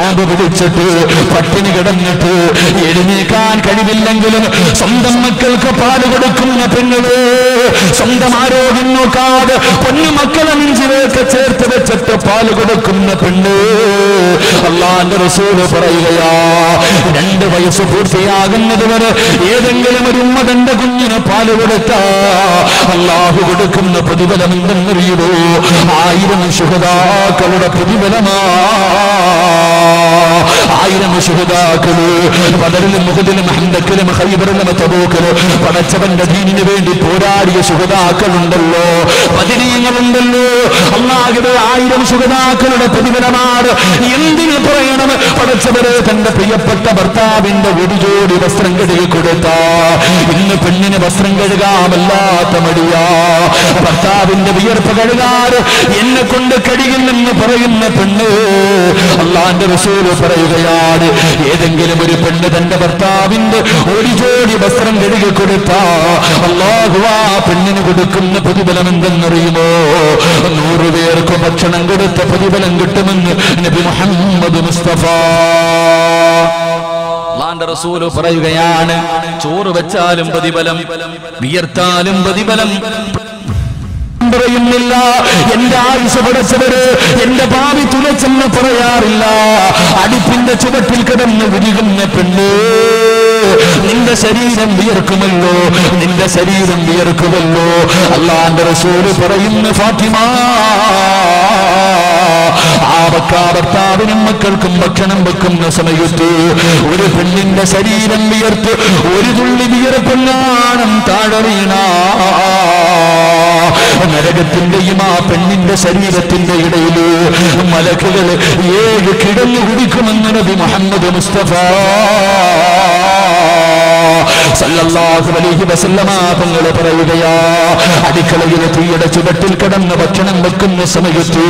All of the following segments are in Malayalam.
നോമ്പ് പിടിച്ചിട്ട് പട്ടിണി കിടന്നിട്ട് എഴുന്നേക്കാൻ കഴിവില്ലെങ്കിലും സ്വന്തം മക്കൾക്ക് പാൽ കൊടുക്കുന്ന പെണ്ണുകൾ സ്വന്തം ആരോഗ്യം നോക്കാതെ പൊന്നു മക്കളെ നെഞ്ചിലേക്ക് ചേർത്ത് വെച്ചിട്ട് പാൽ കൊടുക്കുന്ന പെണ്ണ് അള്ളാന്റെ റസൂൽ പറയുകയാ വയസ്സ് പൂർത്തിയാകുന്നത് വരെ ഏതെങ്കിലും ഒരു ഉമ്മ തന്റെ കുഞ്ഞിന് പാൽ കൊടുത്താ അള്ളാഹു കൊടുക്കുന്ന പ്രതിഫലം എന്തെന്നറിയുമോ ആയിരം ശുഹതാക്കളുടെ പ്രതിഫലമാ. ആയിരം ശുഹതാക്കൾ പലരിലും മുഖത്തിലും ഹന്തക്കിലും ഹൈബറിലും തബോക്കൽ പടച്ചവന്റെ ദീനിന് വേണ്ടി പോരാടിയ ശുഹതാക്കളുണ്ടല്ലോ പതിനീയങ്ങളുണ്ടല്ലോ അള്ളാഹുടെ ആയിരം ശുഹതാക്കളുടെ പ്രതിഫലമാണ്. എന്തിനു പറയണം? പടച്ചവര് തന്റെ പ്രിയപ്പെട്ട ഭർത്താവിന്റെ ഒരു ജോഡി വസ്ത്രം കഴുകി കൊടുത്ത. ഇന്ന് പെണ്ണിന് വസ്ത്രം കഴുകാമല്ലാത്ത മടിയാ ഭർത്താവിന്റെ വിയർപ്പ് കഴുകാറ് എന്നെ കൊണ്ട് കഴിയുന്നെന്ന് പറയുന്ന പെണ്ണ് അള്ളാന്റെ റസൂൽ പറയുകയാണ്. ഏതെങ്കിലും ഒരു പെണ്ണ് തന്റെ ഭർത്താവിന്റെ ഒരു ജോഡി വസ്ത്രം കഴുകി കൊടുത്ത അള്ളാഹു ആ പെണ്ണിന് കൊടുക്കുന്ന പ്രതിഫലം എന്തെന്നറിയുമോ? നൂറ് പേർക്ക് ഭക്ഷണം കൊടുത്ത പ്രതിഫലം കിട്ടുമെന്ന് നബി മുഹമ്മദ് മുസ്തഫ. അള്ളാന്റെ റസൂൽ പറയുകയാണ്. ചോറ് വെച്ചാലും പ്രതിഫലം വിയർത്താലും പ്രതിഫലം. പറയുന്നില്ല. എന്റെ ആയുഷ പടച്ചവര് എന്റെ ഭാവി തുലച്ചെന്ന് പറയാറില്ല. അടുപ്പിന്റെ ചുവട്ടിൽ കിടന്ന് വിരികുന്ന പെണ്ണ്. നിന്റെ ശരീരം വിയർക്കുമല്ലോ നിന്റെ ശരീരം വിയർക്കുമല്ലോ. അള്ളാന്റെ റസൂൽ പറയുന്ന ഫാത്തിമ ഭർത്താവിനും മക്കൾക്കും ഭക്ഷണം വെക്കുന്ന സമയത്ത് ഒരു പെണ്ണിന്റെ ശരീരം വിയർത്ത് ഒരു തുള്ളി വിയർപ്പെങ്ങാണം താഴെ നരകത്തിന്റെയും ആ പെണ്ണിന്റെ ശരീരത്തിന്റെ ഇടയിൽ മലക്കുകൾ ഏഴ് കിടന്നു കുടിക്കുമെന്ന് നബി മുഹമ്മദ് മുസ്തഫ സല്ലല്ലാഹു അലൈഹി വസല്ലമ തങ്ങൾ പറയുകയാ അടുക്കളയിൽ തീയുടെ ചുവട്ടിൽ കിടന്ന് ഭക്ഷണം വെക്കുന്ന സമയത്ത്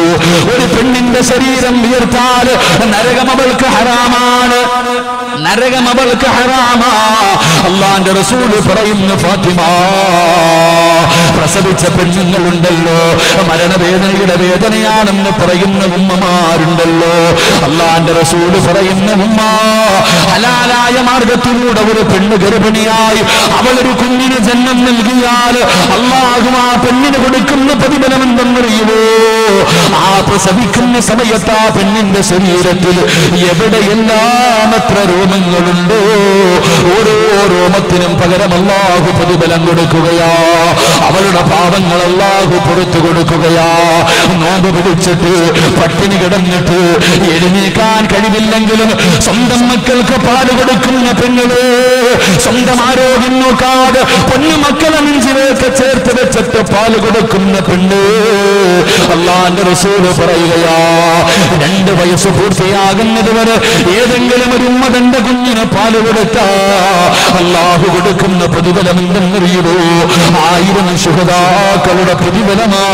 ഒരു പെണ്ണിന്റെ ശരീരം ഉയർത്താൽ നരകം അവൾക്ക് ഹറാമാണ്. നരകം അവൾക്ക് ഹറാമാ. അള്ളാന്റെ റസൂൽ പറയുന്നു ഫാത്തിമ പ്രസവിച്ച പെണ്ണുങ്ങളുണ്ടല്ലോ മരണവേദനയുടെ വേദനയാണെന്ന് പറയുന്ന ഉമ്മമാരുണ്ടല്ലോ. അള്ളാന്റെ റസൂൽ പറയുന്ന ഉമ്മ ഹലാലായ മാർഗത്തിലൂടെ ഒരു പെണ്ണ് ഗർഭിണിയായി അവളൊരു കുഞ്ഞിന് ജന്മം നൽകിയാൽ അള്ളാഹു ആ പെണ്ണിന് കൊടുക്കുന്ന പ്രതിഫലം പ്രസവിക്കുന്ന സമയത്ത് ആ പെണ്ണിന്റെ ശരീരത്തിൽ എവിടെയെല്ലാം എത്ര രോമങ്ങളുണ്ടോ? ഓരോ രോമത്തിനും പകരം അള്ളാഹു പ്രതിഫലം കൊടുക്കുകയാ. അവളുടെ പാപങ്ങൾ അള്ളാഹു പുറത്തു കൊടുക്കുകയാ. നോമ്പ് പിടിച്ചിട്ട് പട്ടിണി കിടന്നിട്ട് എഴുന്നേക്കാൻ കഴിവില്ലെങ്കിലും സ്വന്തം മക്കൾക്ക് പാൽ കൊടുക്കുന്ന പെണ്ണുകൾ സ്വന്തം ആരോഗ്യം നോക്കാതെ പൊന്നു മക്കളെ നെഞ്ചിലേക്ക് ചേർത്ത് വെച്ചിട്ട് പാൽ കൊടുക്കുന്ന പെണ്ണ്. അള്ളാന്റെ റസൂൽ പറയുകയാ. രണ്ട് വയസ്സ് പൂർത്തിയാകുന്നത് വരെ ഏതെങ്കിലും ഒരു ഉമ്മ കുഞ്ഞിന് പാൽ കൊടുത്താ. അള്ളാഹു കൊടുക്കുന്ന പ്രതിഫലം എന്തെന്നറിയുമോ ആയിരം ശുഹതാക്കളുടെ പ്രതിഫലമാ.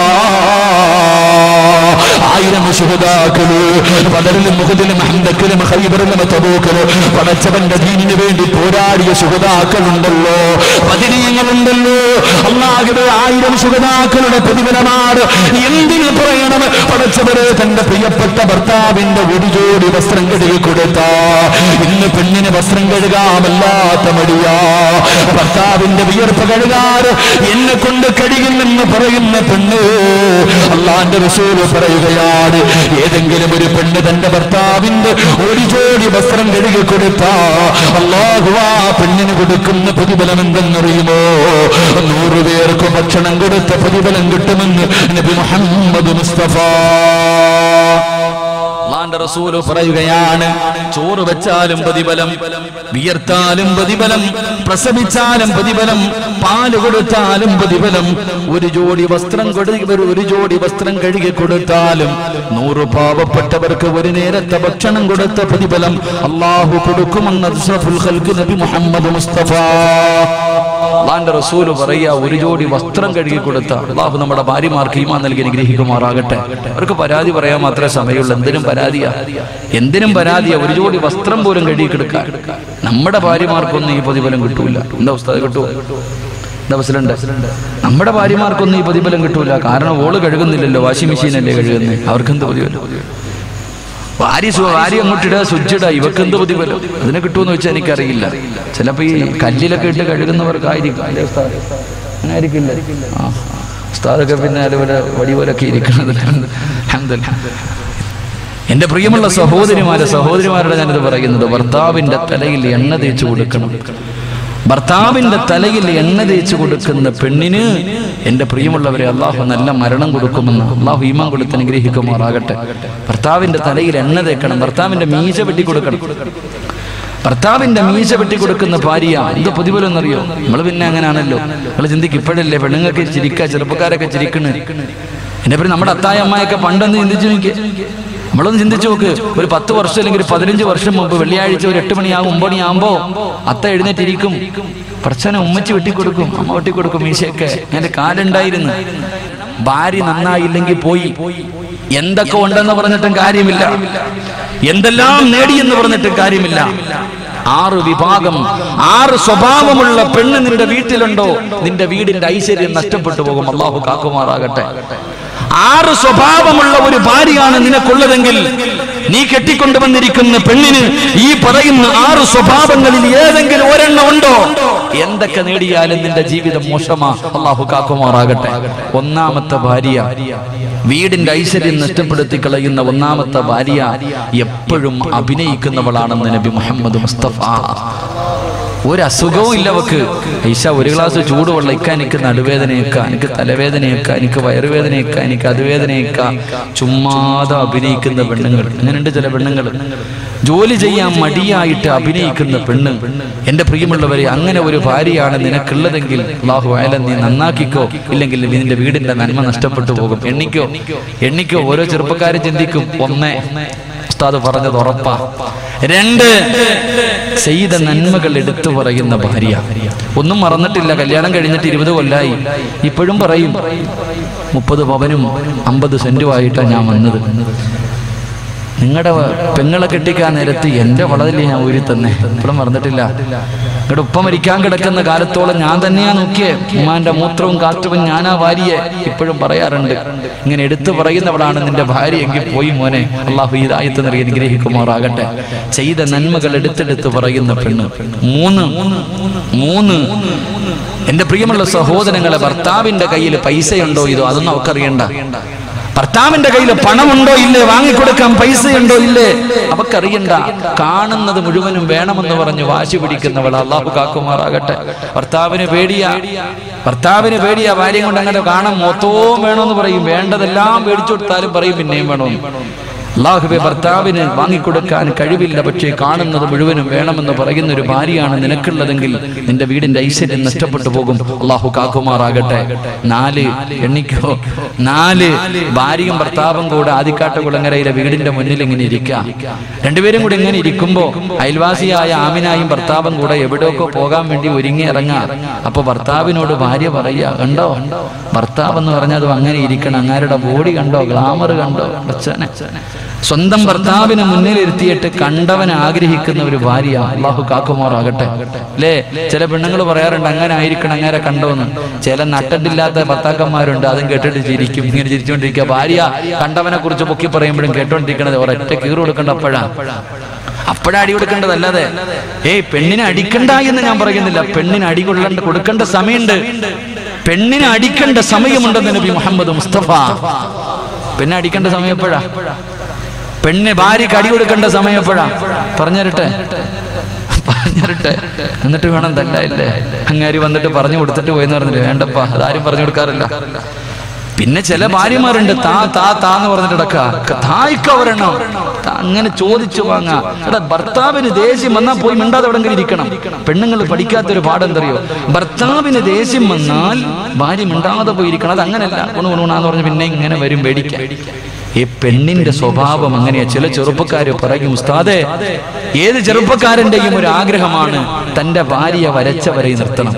ആയിരം ശുഹതാക്കൾ പലരിലും മുഖത്തിലും അഹന്തക്കിലും ഹൈബറിലും തബൂക്കൽ പടച്ചവന്റെ ദീനിന് വേണ്ടി പോരാടിയ ശുഹതാക്കളുണ്ടല്ലോ പതിനീയങ്ങളുണ്ടല്ലോ അള്ളാഹുടെ ആയിരം ശുഹതാക്കളുടെ പ്രതിഫലമാണ്. എന്തിനു പറയണം? പടച്ചവരെ തന്റെ പ്രിയപ്പെട്ട ഭർത്താവിന്റെ ഒരു ജോഡി വസ്ത്രം കഴുകി കൊടുത്ത. ഇന്ന് പെണ്ണിന് വസ്ത്രം കഴുകാമല്ലാത്ത മടിയാ. ഭർത്താവിന്റെ വിയർപ്പ് കഴുകാറ് എന്നെ കൊണ്ട് കഴിയുമെന്ന് പറയുന്ന പെണ്ണ് അള്ളാന്റെ റസൂൽ പറയുകയാണ് ഏതെങ്കിലും ഒരു പെണ്ണ് തന്റെ ഭർത്താവിന്റെ ഒരു ജോഡി വസ്ത്രം കഴുകി കൊടുത്ത അള്ളാഹു ആ പെണ്ണിന് കൊടുക്കുന്ന പ്രതിഫലം എന്തെന്നറിയുമോ? നൂറുപേർക്ക് ഭക്ഷണം കൊടുത്ത പ്രതിഫലം കിട്ടുമെന്ന് നബി മുഹമ്മദ് മുസ്തഫ അള്ളാന്റെ റസൂൽ പറയുകയാണ് ചോറ് വെച്ചാലും പ്രതിഫലം വിയർത്താലും പ്രതിഫലം പ്രസവിച്ചാലും പ്രതിഫലം പാൽ കൊടുത്താലും പ്രതിഫലം ഒരു ജോഡി വസ്ത്രം ഒരു ജോഡി വസ്ത്രം കഴുകി കൊടുത്താലും നൂറ് പാവപ്പെട്ടവർക്ക് ഒരു നേരത്തെ ഭക്ഷണം കൊടുത്ത പ്രതിഫലം അള്ളാഹു കൊടുക്കുമെന്ന് നബി മുഹമ്മദ് മുസ്തഫ. അള്ളാന്റെ റസൂൽ പറയുക ഒരു ജോഡി വസ്ത്രം കഴുകി കൊടുത്ത അള്ളാഹു നമ്മുടെ ഭാര്യമാർക്ക് ഈമാൻ നൽകി അനുഗ്രഹിക്കുമാറാകട്ടെ. അവർക്ക് പരാതി പറയാൻ മാത്രമേ സമയമുള്ളൂ. എന്തിനും പരാതിയാ? എന്തിനും പരാതിയാ? ഒരു ജോഡി വസ്ത്രം പോലും കഴുകി കൊടുക്കാൻ. നമ്മുടെ ഭാര്യമാർക്കൊന്നും ഈ പ്രതിഫലം കിട്ടൂല. എന്താ ഉസ്താദ് കിട്ടുമോ പ്രസിഡന്റ് നമ്മുടെ ഭാര്യമാർക്കൊന്നും ഈ പ്രതിഫലം കിട്ടൂല. കാരണം ഓൾ കഴുകുന്നില്ലല്ലോ വാഷിംഗ് മെഷീനല്ലേ കഴുകുന്നത് അവർക്കെന്ത് പ്രതിഫലം? ഭാര്യ ഭാര്യ അങ്ങോട്ടിടുക സ്വിച്ചിടുക ഇവക്ക് എന്ത് പ്രതിഫലം അതിനെ കിട്ടുമെന്ന് വെച്ചാൽ എനിക്കറിയില്ല. ചിലപ്പോ ഈ കല്ലിലൊക്കെ ഇട്ട് കഴുകുന്നവർക്കായിരിക്കും. ആയിരിക്കില്ല ഉസ്താദൊക്കെ പിന്നെ അതുപോലെ വടി പോലൊക്കെ ഇരിക്കുന്നത്. എന്റെ എന്റെ പ്രിയമുള്ള സഹോദരിമാരെ സഹോദരിമാരുടെ ഞാനിത് പറയുന്നത് ഭർത്താവിന്റെ തലയിൽ എണ്ണ തേച്ചു കൊടുക്കണം. ഭർത്താവിന്റെ തലയിൽ എണ്ണ തേച്ചു കൊടുക്കുന്ന പെണ്ണിന് എന്റെ പ്രിയമുള്ളവരെ അള്ളാഹു നല്ല മരണം കൊടുക്കുമെന്ന് അള്ളാഹു ഈമാൻ കൊടുത്ത് അനുഗ്രഹിക്കുമാറാകട്ടെ. ഭർത്താവിന്റെ തലയിൽ എണ്ണ തേക്കണം ഭർത്താവിന്റെ മീശ വെട്ടി കൊടുക്കണം. ഭർത്താവിന്റെ മീശ വെട്ടി കൊടുക്കുന്ന ഭാര്യ എന്ത് പ്രതിഫലം എന്നറിയോ നമ്മൾ പിന്നെ അങ്ങനെയാണല്ലോ. നമ്മൾ ചിന്തിക്കും ഇപ്പോഴല്ലേ പെണ്ണുങ്ങൾക്ക് ചിരിക്ക ചെറുപ്പക്കാരൊക്കെ ചിരിക്കണ്. എന്റെ പേര് നമ്മുടെ അത്തായ അമ്മയൊക്കെ പണ്ടൊന്ന് ചിന്തിച്ചു നോക്കിയേ. നമ്മളൊന്ന് ചിന്തിച്ചു നോക്ക്. ഒരു പത്ത് വർഷം അല്ലെങ്കിൽ ഒരു പതിനഞ്ച് വർഷം മുമ്പ് വെള്ളിയാഴ്ച ഒരു എട്ട് മണിയാകും ഒമ്പത് മണിയാകുമ്പോ അത്ത എഴുന്നേറ്റിരിക്കും. പ്രശ്നം ഉമ്മച്ചി വെട്ടിക്കൊടുക്കും അമ്മ വെട്ടിക്കൊടുക്കും മീശയൊക്കെ എന്റെ കാലുണ്ടായിരുന്നു. ഭാര്യ നന്നായില്ലെങ്കിൽ പോയി. എന്തൊക്കെ ഉണ്ടെന്ന് പറഞ്ഞിട്ടും കാര്യമില്ല. എന്തെല്ലാം നേടിയെന്ന് പറഞ്ഞിട്ടും കാര്യമില്ല. ആറ് വിഭാഗം ആറ് സ്വഭാവമുള്ള പെണ്ണ് നിന്റെ വീട്ടിലുണ്ടോ? നിന്റെ വീടിന്റെ ഐശ്വര്യം നഷ്ടപ്പെട്ടു പോകും. അള്ളാഹു കാക്കുമാറാകട്ടെ. ആറ് സ്വഭാവമുള്ള ഒരു ഭാര്യയാണ് നിനക്കുള്ളതെങ്കിൽ നീ കെട്ടിക്കൊണ്ടുവന്നിരിക്കുന്ന പെണ്ണിന് ഈ പറയുന്ന ആറ് സ്വഭാവങ്ങളിൽ ഏതെങ്കിലും ഒരെണ്ണം ഉണ്ടോ? എന്തൊക്കെ നേടിയാലും നിന്റെ ജീവിതം മോശമാ. അള്ളാഹു കാക്കുമാറാകട്ടെ. ഒന്നാമത്തെ ഭാര്യ. വീടിന്റെ ഐശ്വര്യം നഷ്ടപ്പെടുത്തി കളയുന്ന ഒന്നാമത്തെ ഭാര്യ എപ്പോഴും അഭിനയിക്കുന്നവളാണെന്ന് നബി മുഹമ്മദ് മുസ്തഫ. ഒരു അസുഖവും ഇല്ല അവക്ക്. ഐഷ ഒരു ഗ്ലാസ് ചൂടുവെള്ളം ഇക്ക എനിക്ക് നടുവേദനയൊക്കെ എനിക്ക് തലവേദനയൊക്കെ എനിക്ക് വയറുവേദനയൊക്കെ എനിക്ക് അതുവേദനയൊക്കെ. ചുമ്മാതെ അഭിനയിക്കുന്ന പെണ്ണുങ്ങൾ. അങ്ങനെയുണ്ട് ചില പെണ്ണുങ്ങൾ. ജോലി ചെയ്യാൻ മടിയായിട്ട് അഭിനയിക്കുന്ന പെണ്ണ്. എന്റെ പ്രിയമുള്ളവരെ അങ്ങനെ ഒരു ഭാര്യയാണ് നിനക്കുള്ളതെങ്കിൽ അള്ളാഹു അയല നീ നന്നാക്കിക്കോ. ഇല്ലെങ്കിൽ നിന്റെ വീടിന്റെ നന്മ നഷ്ടപ്പെട്ടു പോകും. എണ്ണിക്കോ. എണ്ണിക്കോ. ഓരോ ചെറുപ്പക്കാരും ചിന്തിക്കും ഒന്നേ ഉസ്താദ് പറഞ്ഞത് ഉറപ്പാ. രണ്ട് ചെയ്ത നന്മകൾ എടുത്തു പറയുന്ന ഭാര്യ. ഒന്നും മറന്നിട്ടില്ല. കല്യാണം കഴിഞ്ഞിട്ട് ഇരുപത് കൊല്ലായി. ഇപ്പോഴും പറയും മുപ്പത് പവനും അമ്പത് സെന്റുമായിട്ടാണ് ഞാൻ വന്നത്. നിങ്ങളുടെ പെങ്ങളെ കെട്ടിക്കാൻ നേരത്ത് എന്റെ വളരില്ല ഞാൻ ഊരി തന്നെ? ഇപ്പോഴും മറന്നിട്ടില്ല. നിങ്ങളുടെ ഉപ്പ മരിക്കാൻ കിടക്കുന്ന കാലത്തോളം ഞാൻ തന്നെയാ നോക്കിയേ. ഉമ്മാന്റെ മൂത്രവും കാറ്റവും ഞാനാ ഭാര്യയെ ഇപ്പോഴും പറയാറുണ്ട്. ഇങ്ങനെ എടുത്തു പറയുന്നവളാണ് നിന്റെ ഭാര്യ എങ്കിൽ പോയി മോനെ. അള്ളാഹു ഇതായത്ത് നൽകി അനുഗ്രഹിക്കുമാറാകട്ടെ. ചെയ്ത നന്മകൾ എടുത്തെടുത്ത് പറയുന്ന പെണ്ണ്. മൂന്ന് മൂന്ന്. എന്റെ പ്രിയമുള്ള സഹോദരങ്ങളെ ഭർത്താവിന്റെ കയ്യിൽ പൈസയുണ്ടോ ഇതോ? അതൊന്നും അവക്കറിയണ്ട. ഭർത്താവിന്റെ കയ്യിൽ പണമുണ്ടോ ഇല്ലേ? വാങ്ങിക്കൊടുക്കാൻ പൈസയുണ്ടോ ഇല്ലേ? അവക്കറിയണ്ട കാണുന്നത് മുഴുവനും വേണമെന്ന് പറഞ്ഞ് വാശി പിടിക്കുന്നവൾ അള്ളാഹു കാക്കുമാറാകട്ടെ. ഭർത്താവിന് പേടിയാ. ഭർത്താവിന് പേടിയാ. ഭാര്യ കൊണ്ട് അങ്ങനെ കാണാൻ മൊത്തവും വേണമെന്ന് പറയും. വേണ്ടതെല്ലാം മേടിച്ചു കൊടുത്താലും പറയും പിന്നെയും വേണമെന്ന്. അള്ളാഹുബെ ഭർത്താവിന് വാങ്ങിക്കൊടുക്കാൻ കഴിവില്ല പക്ഷേ കാണുന്നത് മുഴുവനും വേണമെന്ന് പറയുന്ന ഒരു ഭാര്യയാണ് നിനക്കുള്ളതെങ്കിൽ നിന്റെ വീടിന്റെ ഐശ്വര്യം നഷ്ടപ്പെട്ടു പോകും. അള്ളാഹു കാക്കുമാറാകട്ടെ. നാല് എണ്ണിക്കോ? നാല് ഭാര്യയും ഭർത്താവും കൂടെ ആദിക്കാട്ട കുളങ്ങരയിലെ വീടിന്റെ മുന്നിൽ ഇങ്ങനെ ഇരിക്കാം രണ്ടുപേരും കൂടി ഇങ്ങനെ ഇരിക്കുമ്പോ അയൽവാസിയായ ആമിനായും ഭർത്താവും കൂടെ എവിടെയൊക്കെ പോകാൻ വേണ്ടി ഒരുങ്ങി ഇറങ്ങാ അപ്പൊ ഭർത്താവിനോട് ഭാര്യ പറയുക കണ്ടോ? ഭർത്താവ് എന്ന് പറഞ്ഞാൽ അത് അങ്ങനെ ഇരിക്കണം. അങ്ങാരുടെ ബോഡി കണ്ടോ? ഗ്ലാമർ കണ്ടോ? അച്ഛനെ. സ്വന്തം ഭർത്താവിനെ മുന്നിലിരുത്തിയിട്ട് കണ്ടവൻ ആഗ്രഹിക്കുന്ന ഒരു ഭാര്യ അള്ളാഹു കാക്കുമാറാകട്ടെ. അല്ലേ ചില പെണ്ണുങ്ങൾ പറയാറുണ്ട് അങ്ങനെ ആയിരിക്കണം അങ്ങനെ കണ്ടോന്ന്. ചില നട്ടണ്ടില്ലാത്ത ഭർത്താക്കന്മാരുണ്ട് അതും കേട്ടിട്ട് ചിരിക്കും. ഇങ്ങനെ ചിരിച്ചുകൊണ്ടിരിക്കുക ഭാര്യ കണ്ടവനെ കുറിച്ച് പൊക്കി പറയുമ്പോഴും കേട്ടോണ്ടിരിക്കണത് ഒരൊറ്റ കീറ് കൊടുക്കേണ്ട അപ്പോഴാ. അപ്പോഴാ അടി കൊടുക്കേണ്ടതല്ലാതെ ഏയ് പെണ്ണിനെ അടിക്കണ്ട എന്ന് ഞാൻ പറയുന്നില്ല. പെണ്ണിന് അടി കൊള്ളേണ്ട കൊടുക്കേണ്ട സമയമുണ്ട്. പെണ്ണിനെ അടിക്കേണ്ട സമയമുണ്ടെന്ന് നബി മുഹമ്മദ് മുസ്തഫ. പെണ്ണെ അടിക്കേണ്ട സമയം എപ്പോഴാ? പെണ്ണ് ഭാര്യക്ക് അടി കൊടുക്കേണ്ട സമയം എപ്പോഴാ? പറഞ്ഞരട്ടെ. പറഞ്ഞരട്ടെ. എന്നിട്ട് വേണം തല്ലായില്ലേ അങ്ങാരി വന്നിട്ട് പറഞ്ഞു കൊടുത്തിട്ട് പോയെന്ന് പറഞ്ഞില്ലേ? വേണ്ടപ്പാ അതാരും പറഞ്ഞു കൊടുക്കാറില്ല. പിന്നെ ചില ഭാര്യമാരുണ്ട് താ താ താന്ന് പറഞ്ഞിട്ട് നടക്കുക. തായ്ക്ക ഒരെണ്ണം. അങ്ങനെ ചോദിച്ചു വാങ്ങാ ഭർത്താവിന് ദേഷ്യം വന്നാൽ പോയി മിണ്ടാതെ എവിടെങ്കിലും ഇരിക്കണം. പെണ്ണുങ്ങൾ പാഠം അറിയോ ഭർത്താവിന് ദേഷ്യം വന്നാൽ ഭാര്യ മിണ്ടാതെ പോയി ഇരിക്കണം അത് അങ്ങനെയല്ല ഒന്ന് എന്ന് പറഞ്ഞ് പിന്നെ ഇങ്ങനെ വരും പേടിക്കാൻ ഈ പെണ്ണിന്റെ സ്വഭാവം അങ്ങനെയാ. ചില ചെറുപ്പക്കാർ പറയും ഉസ്താദെ ഏത് ചെറുപ്പക്കാരന്റെയും ഒരു ആഗ്രഹമാണ് തന്റെ ഭാര്യ വരച്ച വരെ നിർത്തണം.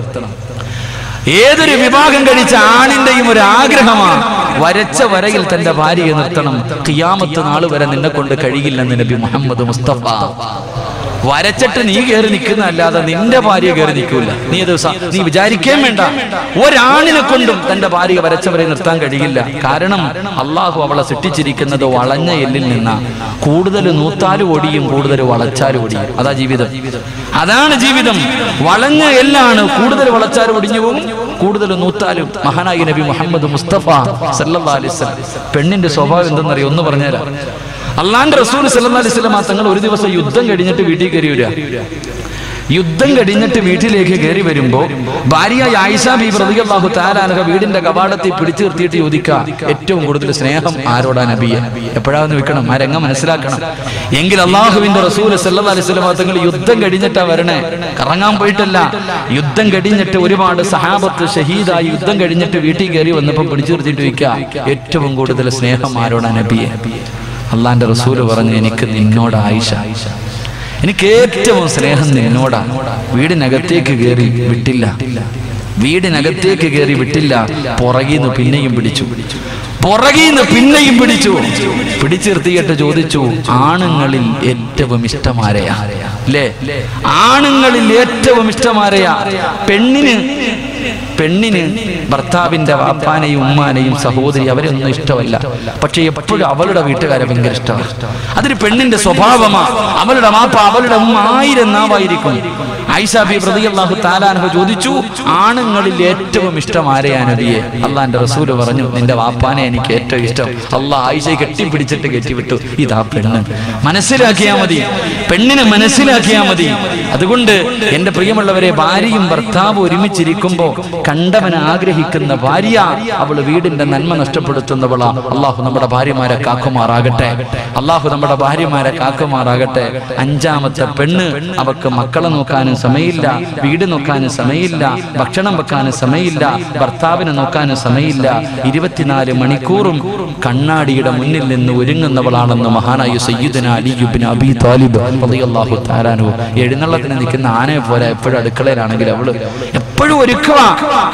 ഏതൊരു വിവാഹം കഴിച്ച ആണിന്റെയും ഒരു ആഗ്രഹമാണ് വരച്ച വരയിൽ തന്റെ ഭാര്യയെ നിർത്തണം. കിയാമത്ത് നാൾ വരെ നിന്നെ കൊണ്ട് കഴിയില്ലെന്ന് നബി മുഹമ്മദ് മുസ്തഫ. വരച്ചിട്ട് നീ കയറി നിൽക്കുന്ന അല്ലാതെ നിന്റെ ഭാര്യ കയറി നിൽക്കൂല. നീ ദിവസം നീ വിചാരിക്കേം വേണ്ട. ഒരാളിനെ കൊണ്ടും തന്റെ ഭാര്യ വരച്ചവരെ നിർത്താൻ കഴിയില്ല. കാരണം അള്ളാഹു അവളെ സൃഷ്ടിച്ചിരിക്കുന്നത് വളഞ്ഞ എല്ലിൽ നിന്നാ. കൂടുതൽ നൂത്താലും ഓടിയും കൂടുതൽ വളച്ചാലും ഓടിയും അതാ ജീവിതം. അതാണ് ജീവിതം. വളഞ്ഞ എല്ലാണ് കൂടുതൽ വളച്ചാലും ഒടിഞ്ഞു പോകും കൂടുതൽ നൂത്താലും മഹാനായി നബി മുഹമ്മദ് മുസ്തഫ വസല്ലം. പെണ്ണിന്റെ സ്വഭാവം എന്തെന്നറിയോ? ഒന്ന് പറഞ്ഞുതരാം. അള്ളാന്റെ റസൂൽ അലൈഹി വസല്ലം തങ്ങൾ ഒരു ദിവസം യുദ്ധം കഴിഞ്ഞിട്ട് വീട്ടിൽ കയറി വരിക. യുദ്ധം കഴിഞ്ഞിട്ട് വീട്ടിലേക്ക് കയറി വരുമ്പോ ഭാര്യ ആയിഷ ബി പ്രതികളാഹു താലാനക വീടിന്റെ കവാടത്തിൽ പിടിച്ചു നിർത്തിയിട്ട് ചോദിക്കുക ഏറ്റവും കൂടുതൽ സ്നേഹം ആരോടാ നബിയ? എപ്പോഴാന്ന് വെക്കണം ആ രംഗം മനസ്സിലാക്കണം. എങ്കിൽ അള്ളാഹുവിന്റെ റസൂൽ തങ്ങൾ യുദ്ധം കഴിഞ്ഞിട്ടാ വരണേ. കറങ്ങാൻ പോയിട്ടല്ല. യുദ്ധം കഴിഞ്ഞിട്ട് ഒരുപാട് സഹാബത്ത് ഷഹീദായി യുദ്ധം കഴിഞ്ഞിട്ട് വീട്ടിൽ കയറി വന്നപ്പോൾ പിടിച്ചു നിർത്തിയിട്ട് ചോദിക്കുക ഏറ്റവും കൂടുതൽ സ്നേഹം ആരോടാ നബിയെ? അള്ളാന്റെ റസൂൽ പറഞ്ഞു എനിക്ക് നിന്നോട് ആയിഷ. എനിക്ക് ഏറ്റവും സ്നേഹം നിന്നോടാ. വീടിനകത്തേക്ക് കയറി വിട്ടില്ല. വീടിനകത്തേക്ക് കയറി വിട്ടില്ല. പുറകിന്ന് പിന്നെയും പിടിച്ചു. പുറകിന്ന് പിന്നെയും പിടിച്ചു. പിടിച്ചിർത്തിയിട്ട് ചോദിച്ചു ആണുങ്ങളിൽ ഏറ്റവും ഇഷ്ടമാരെയാ? അല്ലേ ആണുങ്ങളിൽ ഏറ്റവും ഇഷ്ടമാരെയാ? പെണ്ണിന്. പെണ്ണിന്. ഭർത്താവിന്റെ വാപ്പാനെയും ഉമ്മാനെയും സഹോദരി അവരൊന്നും ഇഷ്ടമല്ല. പക്ഷെ എപ്പോഴും അവളുടെ വീട്ടുകാരെ ഭയങ്കര ഇഷ്ടമാണ് അതൊരു പെണ്ണിന്റെ സ്വഭാവമാ. അവളുടെ വാപ്പ അവളുടെ ഉമ്മ ആയിരം നാവായിരിക്കും. ഐസാബി പ്രതിയല്ലാഹു താലാൻഹു ചോദിച്ചു ആണുങ്ങളിൽ ഏറ്റവും ഇഷ്ടം ആരെയാ നബിയെ? അള്ളാന്റെ റസൂൽ പറഞ്ഞു നിന്റെ വാപ്പാനെ. എനിക്ക് ഏറ്റവും ഇഷ്ടം. അല്ല ആയിഷയെ കെട്ടിപ്പിടിച്ചിട്ട് കെട്ടിവിട്ടു. ഇതാ പെണ്ണ്. മനസ്സിലാക്കിയാ മതി. പെണ്ണിനെ മനസ്സിലാക്കിയാ മതി. അതുകൊണ്ട് എന്റെ പ്രിയമുള്ളവരെ ഭാര്യയും ഭർത്താവും ഒരുമിച്ചിരിക്കുമ്പോ കണ്ടവൻ ആഗ്രഹിക്കുന്ന ഭാര്യ അവൾ വീടിന്റെ നന്മ നഷ്ടപ്പെടുത്തുന്നവളാ. അള്ളാഹു നമ്മുടെ ഭാര്യമാരെ കാക്കുമാറാകട്ടെ. അള്ളാഹു നമ്മുടെ ഭാര്യമാരെ കാക്കുമാറാകട്ടെ. അഞ്ചാമത്തെ പെണ്ണ് അവക്ക് മക്കളെ നോക്കാനും സമയമില്ല വീട് നോക്കാനും സമയമില്ല ഭക്ഷണം വെക്കാനും സമയമില്ല ഭർത്താവിനെ നോക്കാനും സമയമില്ല. ഇരുപത്തിനാല് മണിക്കൂറും കണ്ണാടിയുടെ മുന്നിൽ നിന്ന് ഒരുങ്ങുന്നവളാണെന്ന് മഹാനായ സയ്യിദന അലിയുബിൻ അബി താലിബ് റളിയല്ലാഹു തആലാനു എഴുന്നള്ളത്തിന് നിൽക്കുന്ന ആനയെ പോലെ എപ്പോഴും അടുക്കളയിലാണെങ്കിൽ അവൾ എപ്പോഴും ഒരുക്കുക.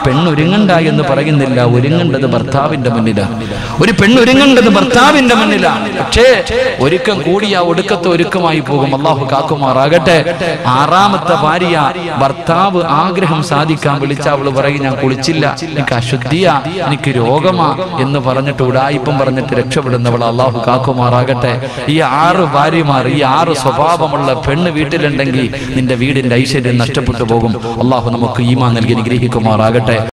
പെണ്ണൊരുങ്ങണ്ട എന്ന് പറയുന്നില്ല. ഒരുങ്ങേണ്ടത് ഭർത്താവിന്റെ മുന്നിലാണ് ഒരു പെണ്ണൊരുങ്ങേണ്ടത് ഭർത്താവിന്റെ മുന്നിലാണ് പക്ഷേ ഒരുക്കം കൂടിയ ഒടുക്കത്തെ ഒരുക്കമായി പോകും. അള്ളാഹു കാക്കുമാറാകട്ടെ. ആറാമത്തെ ഭാര്യ ഭർത്താവ് ആഗ്രഹം സാധിക്കാൻ വിളിച്ച അവൾ പറയും ഞാൻ കുളിച്ചില്ല. എനിക്ക് അശുദ്ധിയാ. എനിക്ക് രോഗമാ. എന്ന് പറഞ്ഞിട്ട് ഉടായിപ്പം പറഞ്ഞിട്ട് രക്ഷപ്പെടുന്നവൾ അള്ളാഹു കാക്കുമാറാകട്ടെ. ഈ ആറ് ഭാര്യമാർ ഈ ആറ് സ്വഭാവമുള്ള പെണ്ണ് വീട്ടിലുണ്ടെങ്കിൽ നിന്റെ വീടിന്റെ ഐശ്വര്യം നഷ്ടപ്പെട്ടു പോകും. അള്ളാഹു നമുക്ക് ഈമാ നൽകി അനുഗ്രഹിക്കുമാറാകട്ടെ.